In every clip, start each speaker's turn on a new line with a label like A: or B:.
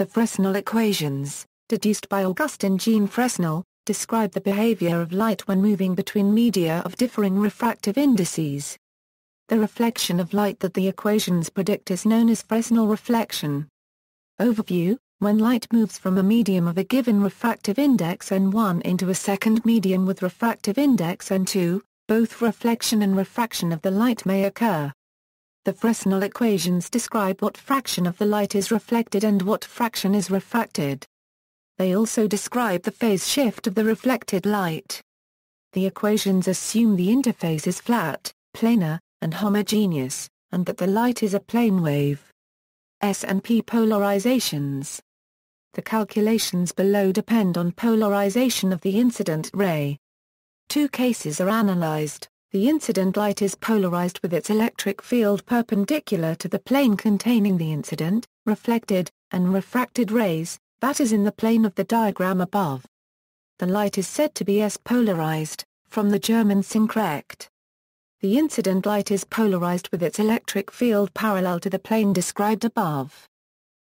A: The Fresnel equations, deduced by Augustin Jean Fresnel, describe the behavior of light when moving between media of differing refractive indices. The reflection of light that the equations predict is known as Fresnel reflection. Overview When light moves from a medium of a given refractive index n1 into a second medium with refractive index n2, both reflection and refraction of the light may occur. The Fresnel equations describe what fraction of the light is reflected and what fraction is refracted. They also describe the phase shift of the reflected light. The equations assume the interface is flat, planar, and homogeneous, and that the light is a plane wave. S and P polarizations. The calculations below depend on polarization of the incident ray. Two cases are analyzed. The incident light is polarized with its electric field perpendicular to the plane containing the incident, reflected, and refracted rays, that is in the plane of the diagram above. The light is said to be S-polarized, from the German senkrecht. The incident light is polarized with its electric field parallel to the plane described above.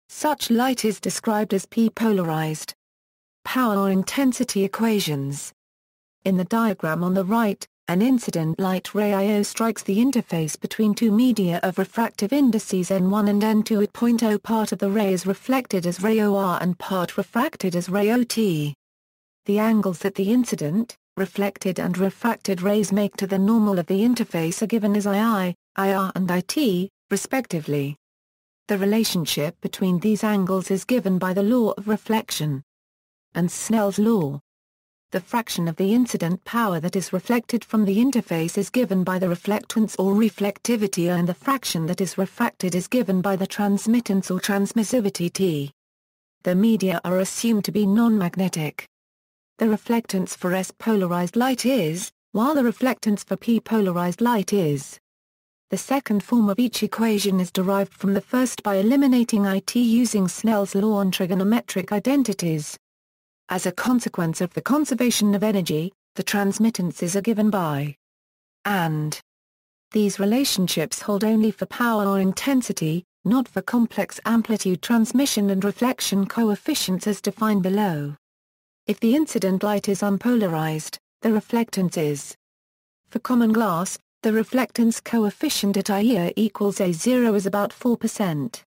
A: Such light is described as P-polarized. Power or intensity equations. In the diagram on the right, an incident light ray IO strikes the interface between two media of refractive indices N1 and N2 at point O. Part of the ray is reflected as ray OR and part refracted as ray OT. The angles that the incident, reflected and refracted rays make to the normal of the interface are given as II, IR and IT, respectively. The relationship between these angles is given by the law of reflection and Snell's law. The fraction of the incident power that is reflected from the interface is given by the reflectance or reflectivity and the fraction that is refracted is given by the transmittance or transmissivity T. The media are assumed to be non-magnetic. The reflectance for S-polarized light is, while the reflectance for P-polarized light is. The second form of each equation is derived from the first by eliminating IT using Snell's law on trigonometric identities. As a consequence of the conservation of energy, the transmittances are given by and. These relationships hold only for power or intensity, not for complex amplitude transmission and reflection coefficients as defined below. If the incident light is unpolarized, the reflectance is. For common glass, the reflectance coefficient at IEA equals A0 is about 4%.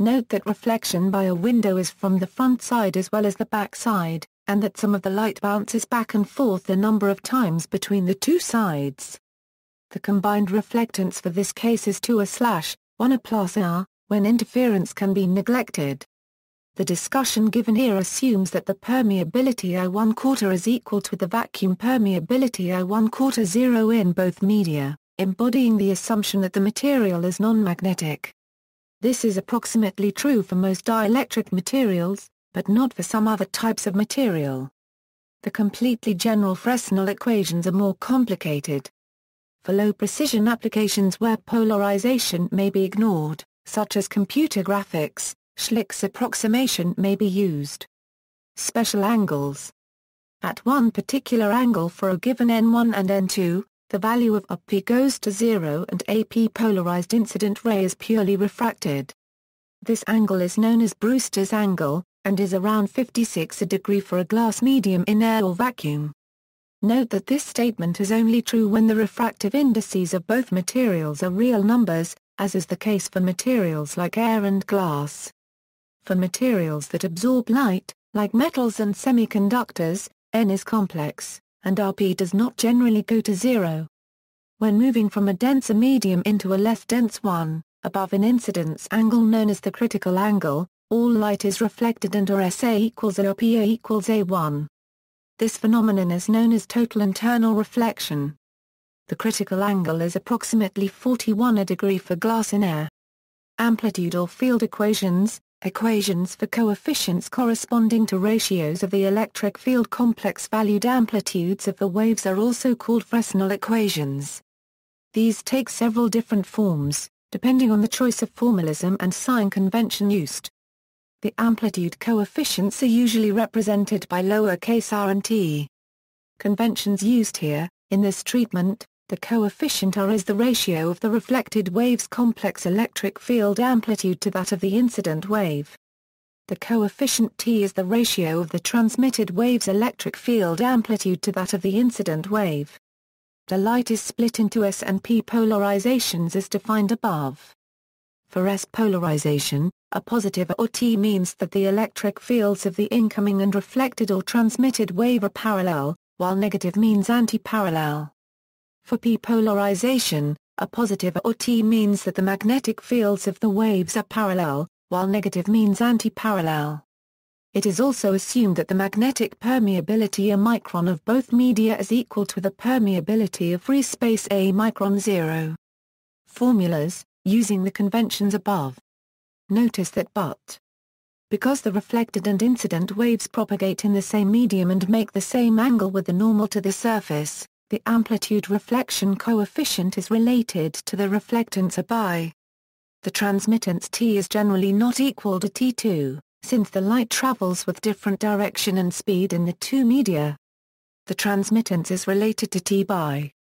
A: Note that reflection by a window is from the front side as well as the back side, and that some of the light bounces back and forth a number of times between the two sides. The combined reflectance for this case is 2 A slash, 1 A plus R, when interference can be neglected. The discussion given here assumes that the permeability I1 quarter is equal to the vacuum permeability I1 quarter zero in both media, embodying the assumption that the material is non-magnetic. This is approximately true for most dielectric materials, but not for some other types of material. The completely general Fresnel equations are more complicated. For low-precision applications where polarization may be ignored, such as computer graphics, Schlick's approximation may be used. Special angles At one particular angle for a given n1 and n2, the value of UP goes to zero and AP polarized incident ray is purely refracted. This angle is known as Brewster's angle, and is around 56 a degree for a glass medium in air or vacuum. Note that this statement is only true when the refractive indices of both materials are real numbers, as is the case for materials like air and glass. For materials that absorb light, like metals and semiconductors, N is complex and Rp does not generally go to zero. When moving from a denser medium into a less dense one, above an incidence angle known as the critical angle, all light is reflected and RSA equals RPA equals A1. This phenomenon is known as total internal reflection. The critical angle is approximately 41 a degree for glass in air. Amplitude or field equations, Equations for coefficients corresponding to ratios of the electric field complex-valued amplitudes of the waves are also called Fresnel equations. These take several different forms, depending on the choice of formalism and sign convention used. The amplitude coefficients are usually represented by lowercase r and t. Conventions used here, in this treatment, the coefficient R is the ratio of the reflected wave's complex electric field amplitude to that of the incident wave. the coefficient T is the ratio of the transmitted wave's electric field amplitude to that of the incident wave. The light is split into S and P polarizations as defined above. For S polarization, a positive or T means that the electric fields of the incoming and reflected or transmitted wave are parallel, while negative means anti-parallel. For P polarization, a positive or T means that the magnetic fields of the waves are parallel, while negative means anti-parallel. It is also assumed that the magnetic permeability a micron of both media is equal to the permeability of free space a micron 0. Formulas, using the conventions above. Notice that but because the reflected and incident waves propagate in the same medium and make the same angle with the normal to the surface, the amplitude reflection coefficient is related to the reflectance A by the transmittance T is generally not equal to T2, since the light travels with different direction and speed in the two media. The transmittance is related to T by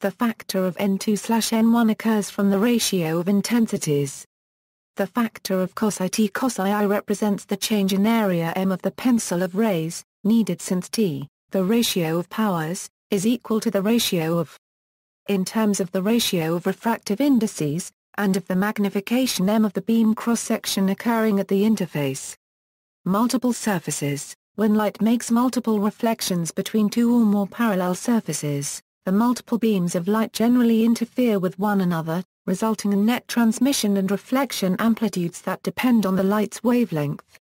A: the factor of N2-N1 occurs from the ratio of intensities. The factor of cos I T cos I represents the change in area m of the pencil of rays, needed since T, the ratio of powers, is equal to the ratio of in terms of the ratio of refractive indices, and of the magnification m of the beam cross-section occurring at the interface. Multiple surfaces When light makes multiple reflections between two or more parallel surfaces, the multiple beams of light generally interfere with one another, resulting in net transmission and reflection amplitudes that depend on the light's wavelength.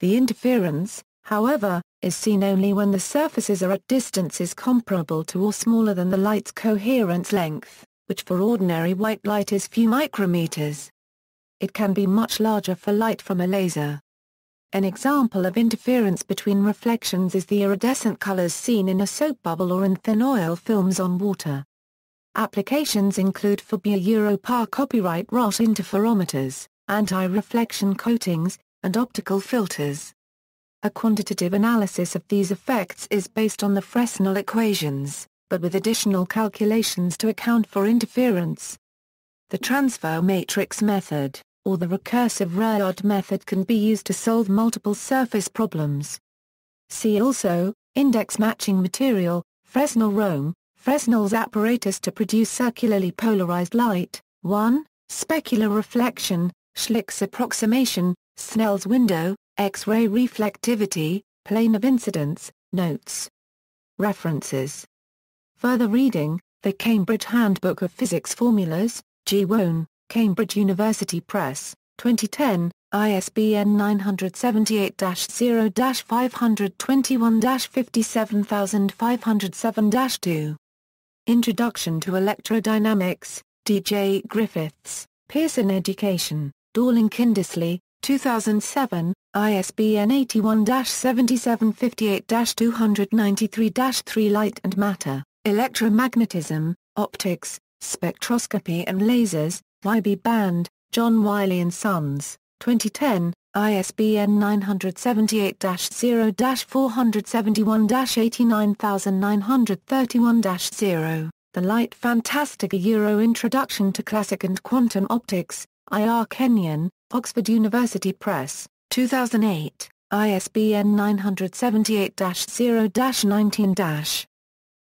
A: The interference, however, is seen only when the surfaces are at distances comparable to or smaller than the light's coherence length which for ordinary white light is few micrometers. It can be much larger for light from a laser. An example of interference between reflections is the iridescent colors seen in a soap bubble or in thin oil films on water. Applications include for Euro-Par copyright ROT interferometers, anti-reflection coatings, and optical filters. A quantitative analysis of these effects is based on the Fresnel equations but with additional calculations to account for interference. The transfer matrix method, or the recursive Rouard method can be used to solve multiple surface problems. See also, index matching material, Fresnel rhomb, Fresnel's apparatus to produce circularly polarized light, 1, specular reflection, Schlick's approximation, Snell's window, X-ray reflectivity, plane of incidence, notes. References Further reading, The Cambridge Handbook of Physics Formulas, G. Woan, Cambridge University Press, 2010, ISBN 978-0-521-57507-2. Introduction to Electrodynamics, D. J. Griffiths, Pearson Education, Dorling Kindersley, 2007, ISBN 81-7758-293-3 Light and Matter. Electromagnetism, Optics, Spectroscopy and Lasers, YB Band, John Wiley & Sons, 2010, ISBN 978-0-471-89931-0. The Light Fantastica Euro Introduction to Classic and Quantum Optics, I.R. Kenyon, Oxford University Press, 2008, ISBN 978-0-19-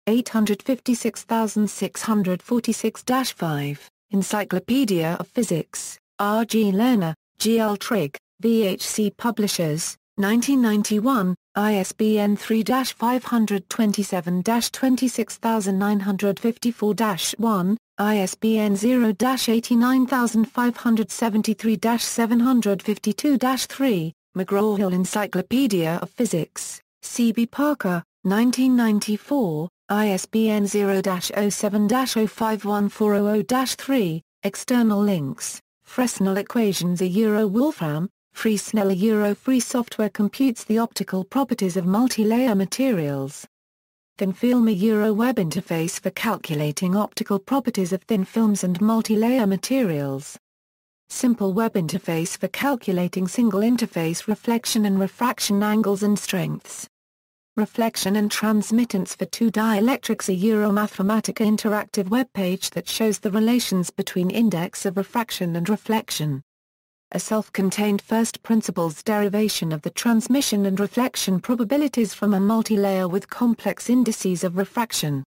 A: 856646-5, Encyclopedia of Physics, R. G. Lerner, G. L. Trigg, VHC Publishers, 1991, ISBN 3-527-26954-1, ISBN 0-89573-752-3, McGraw-Hill Encyclopedia of Physics, C. B. Parker, 1994, ISBN 0-07-051400-3, external links, Fresnel equations a Euro Wolfram, FreeSnell Euro Free software computes the optical properties of multi-layer materials. Thin film a Euro web interface for calculating optical properties of thin films and multi-layer materials. Simple web interface for calculating single interface reflection and refraction angles and strengths reflection and transmittance for two dielectrics a Euromathematica interactive web page that shows the relations between index of refraction and reflection. A self-contained first principles derivation of the transmission and reflection probabilities from a multilayer with complex indices of refraction.